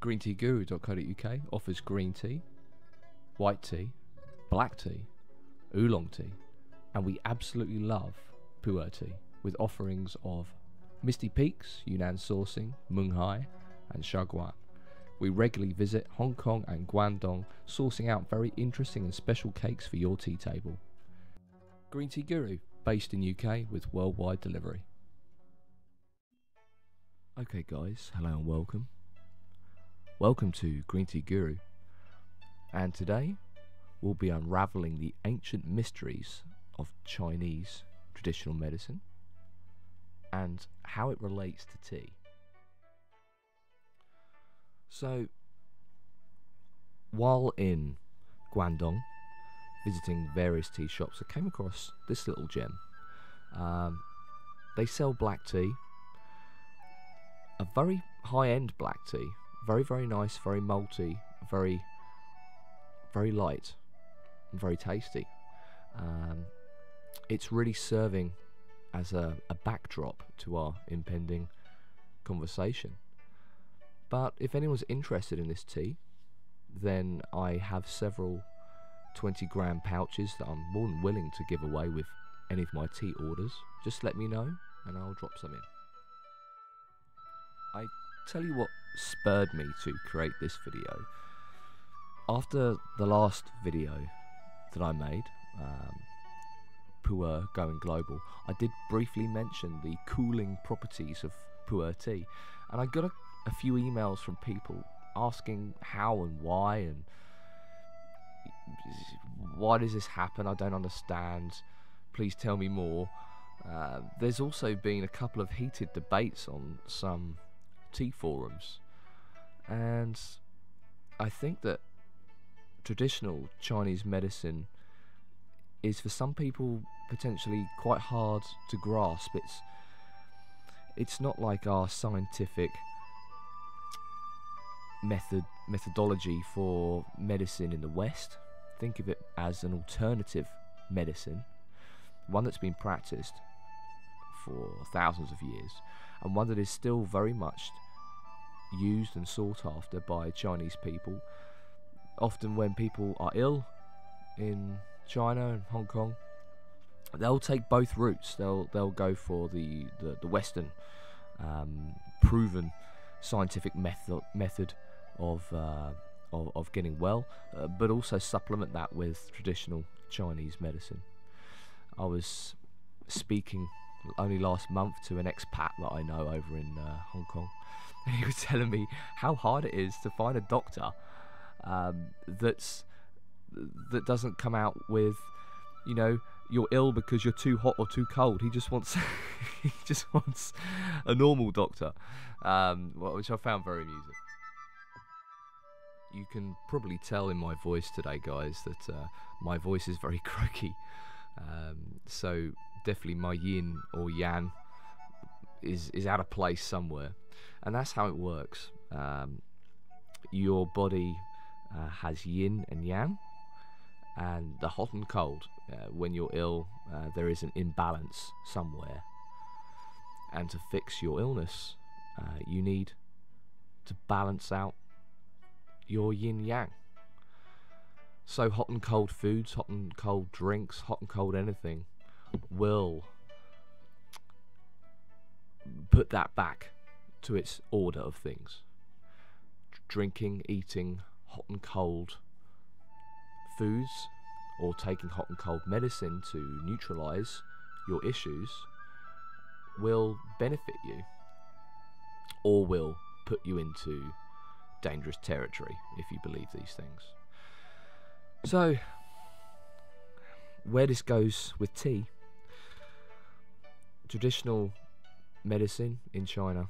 GreenTeaGuru.co.uk offers green tea, white tea, black tea, oolong tea, and we absolutely love pu'er tea with offerings of Misty Peaks, Yunnan sourcing, Menghai, and Xiaguan. We regularly visit Hong Kong and Guangdong, sourcing out very interesting and special cakes for your tea table. Green Tea Guru, based in UK with worldwide delivery. Okay, guys, hello and welcome. Welcome to Green Tea Guru, and today we'll be unraveling the ancient mysteries of Chinese traditional medicine and how it relates to tea. So, while in Guangdong visiting various tea shops, I came across this little gem. Um, they sell black tea, a very high end black tea, very, very nice, very malty, very, very light, very tasty. Um, it's really serving as a, a backdrop to our impending conversation. But if anyone's interested in this tea, then I have several 20 gram pouches that I'm more than willing to give away with any of my tea orders. Just let me know and I'll drop some in. I tell you what spurred me to create this video. After the last video that I made, um, pu'er going global, I did briefly mention the cooling properties of pu'er tea, and I got a, a few emails from people asking how and why and why does this happen? I don't understand. Please tell me more. Uh, there's also been a couple of heated debates on some tea forums, and I think that traditional Chinese medicine is for some people potentially quite hard to grasp. It's it's not like our scientific method methodology for medicine in the West. Think of it as an alternative medicine, one that's been practiced for thousands of years, and one that is still very much used and sought after by Chinese people. Often, when people are ill in China and Hong Kong, they'll take both routes. They'll they'll go for the the, the Western um, proven scientific method method of, uh, of of, getting well, uh, but also supplement that with traditional Chinese medicine. I was speaking only last month to an expat that I know over in uh, Hong Kong, and he was telling me how hard it is to find a doctor um, that's that doesn't come out with, you know, you're ill because you're too hot or too cold. He just wants he just wants a normal doctor, um, which I found very amusing. You can probably tell in my voice today, guys, that uh, my voice is very croaky. Um, so definitely my yin or yang is is out of place somewhere, and that's how it works. Um, your body uh, has yin and yang, and the hot and cold. Uh, when you're ill, uh, there is an imbalance somewhere, and to fix your illness, uh, you need to balance out your yin yang. So hot and cold foods, hot and cold drinks, hot and cold anything will put that back to its order of things. Drinking, eating hot and cold foods or taking hot and cold medicine to neutralize your issues will benefit you or will put you into dangerous territory if you believe these things. So, where this goes with tea, traditional medicine in China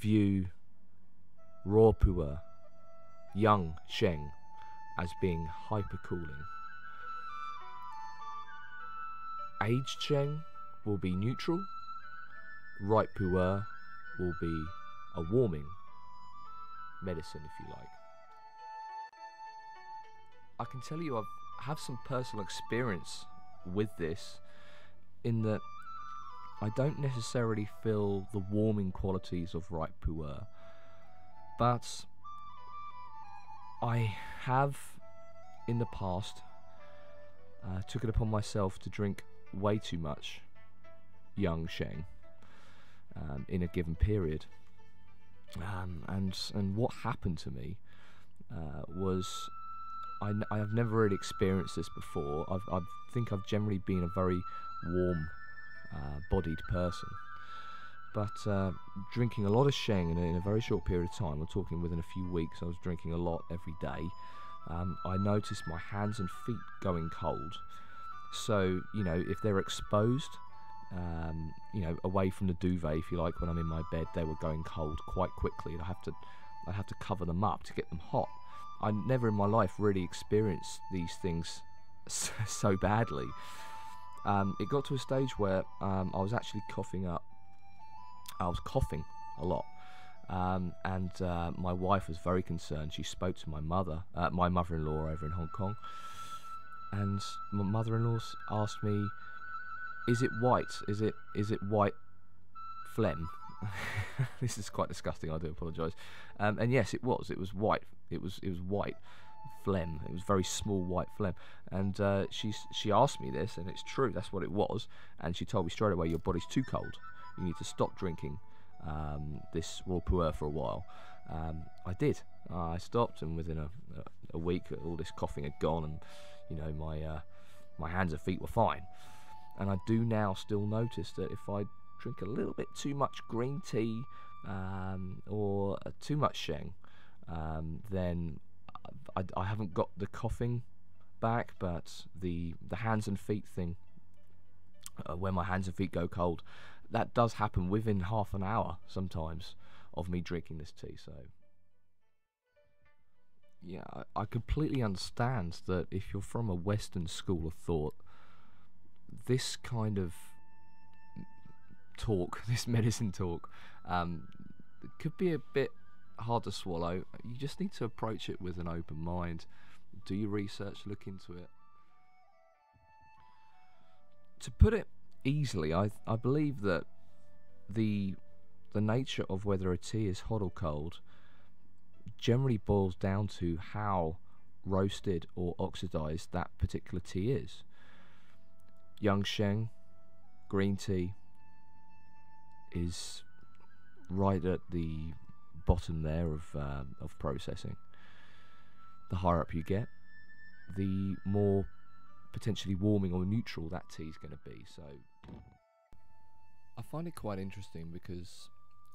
view raw pu'er, young sheng, as being hypercooling. Aged sheng will be neutral, ripe pu'er will be a warming medicine, if you like. I can tell you I've have some personal experience with this in that I don't necessarily feel the warming qualities of ripe pu'er. But I have in the past uh, took it upon myself to drink way too much young Sheng um, in a given period. Um, and and what happened to me uh, was I have never really experienced this before. I've, I think I've generally been a very warm uh, bodied person. But uh, drinking a lot of Sheng in a, in a very short period of time, we're talking within a few weeks, I was drinking a lot every day. Um, I noticed my hands and feet going cold. So, you know, if they're exposed, um, you know, away from the duvet, if you like, when I'm in my bed, they were going cold quite quickly. I have to, I have to cover them up to get them hot. I never in my life really experienced these things so badly. Um, it got to a stage where um, I was actually coughing up I was coughing a lot. Um, and uh, my wife was very concerned. She spoke to my mother, uh, my mother-in-law over in Hong Kong, and my mother-in-law asked me, "Is it white? Is it is it white phlegm?" this is quite disgusting. I do apologise. Um, and yes, it was. It was white. It was it was white phlegm. It was very small white phlegm. And uh, she she asked me this, and it's true. That's what it was. And she told me straight away, "Your body's too cold." you need to stop drinking um, this raw pu'er for a while. Um, I did. I stopped, and within a, a, week, all this coughing had gone, and you know my uh, my hands and feet were fine. And I do now still notice that if I drink a little bit too much green tea um, or uh, too much sheng, um, then I, I haven't got the coughing back, but the the hands and feet thing, uh, when my hands and feet go cold, that does happen within half an hour sometimes of me drinking this tea. So, yeah, I, I completely understand that if you're from a Western school of thought, this kind of talk, this medicine talk, um, could be a bit hard to swallow. You just need to approach it with an open mind. Do your research, look into it. To put it easily. I I believe that the the nature of whether a tea is hot or cold generally boils down to how roasted or oxidized that particular tea is. Young Sheng, green tea, is right at the bottom there of uh, of processing. The higher up you get, the more potentially warming or neutral that tea is going to be. So I find it quite interesting because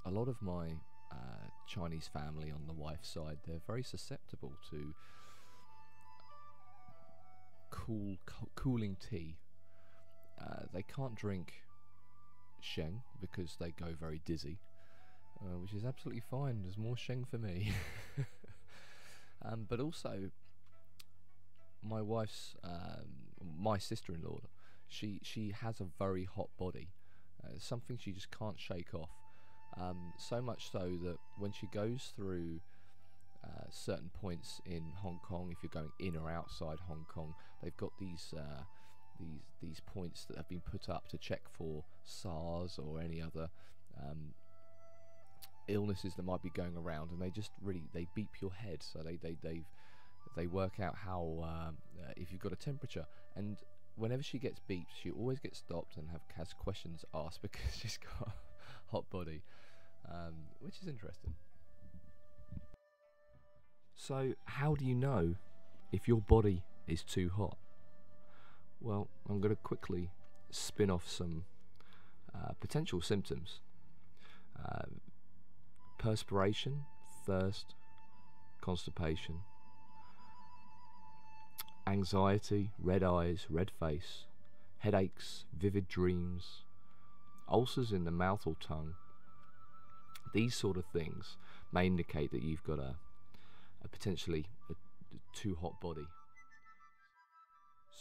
a lot of my uh, Chinese family on the wife's side, they're very susceptible to cool, co- cooling tea. Uh, they can't drink Sheng because they go very dizzy, uh, which is absolutely fine. There's more Sheng for me. um, but also, my wife's, um, my sister-in-law, she she has a very hot body, uh, something she just can't shake off. Um, so much so that when she goes through uh, certain points in Hong Kong, if you're going in or outside Hong Kong, they've got these uh, these these points that have been put up to check for SARS or any other um, illnesses that might be going around, and they just really they beep your head, so they they they they work out how um, uh, if you've got a temperature and whenever she gets beeped, she always gets stopped and have has questions asked because she's got a hot body, um, which is interesting. So, how do you know if your body is too hot? Well, I'm going to quickly spin off some uh, potential symptoms uh, perspiration, thirst, constipation, anxiety, red eyes, red face, headaches, vivid dreams, ulcers in the mouth or tongue. These sort of things may indicate that you've got a, a potentially a, too hot body.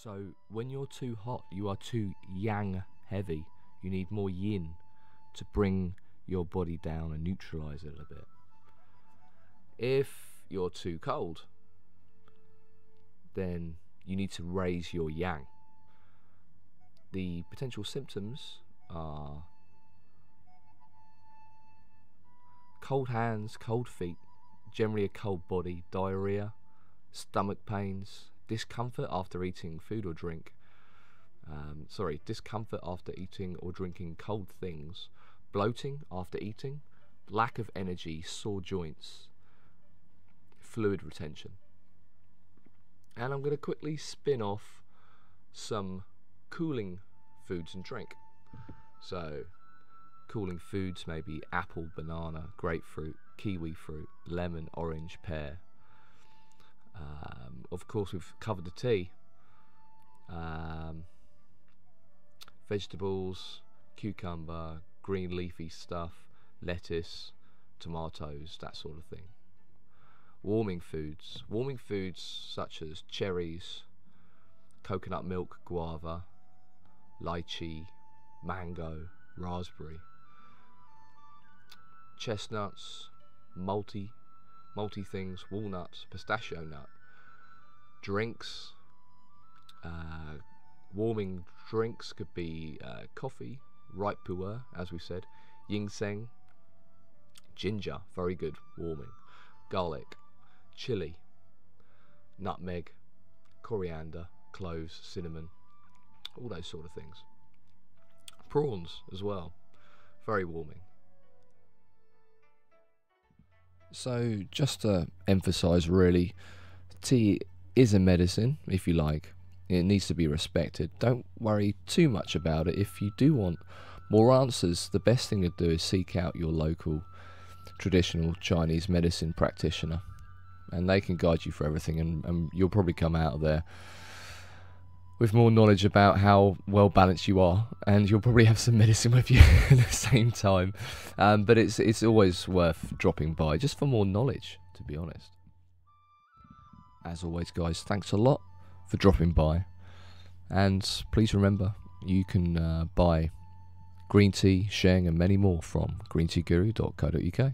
So when you're too hot, you are too yang heavy. You need more yin to bring your body down and neutralize it a bit. If you're too cold, then you need to raise your yang. The potential symptoms are cold hands, cold feet, generally a cold body, diarrhea, stomach pains, discomfort after eating food or drink. Um, sorry, discomfort after eating or drinking cold things, bloating after eating, lack of energy, sore joints, fluid retention. And I'm going to quickly spin off some cooling foods and drink. So, cooling foods may be apple, banana, grapefruit, kiwi fruit, lemon, orange, pear. Um, of course, we've covered the tea. Um, vegetables, cucumber, green leafy stuff, lettuce, tomatoes, that sort of thing. Warming foods. Warming foods such as cherries, coconut milk, guava, lychee, mango, raspberry, chestnuts, multi, multi things, walnuts, pistachio nut, drinks, uh, warming drinks could be uh, coffee, ripe pu'er, as we said, ginseng, ginger, very good, warming, garlic, chili, nutmeg, coriander, cloves, cinnamon, all those sort of things. Prawns as well, very warming. So, just to emphasize, really, tea is a medicine, if you like. It needs to be respected. Don't worry too much about it. If you do want more answers, the best thing to do is seek out your local traditional Chinese medicine practitioner, and they can guide you for everything, and, and you'll probably come out of there with more knowledge about how well balanced you are, and you'll probably have some medicine with you at the same time. Um, but it's it's always worth dropping by just for more knowledge, to be honest. As always, guys, thanks a lot for dropping by, and please remember you can uh, buy green tea, Sheng, and many more from greenteaguru.co.uk.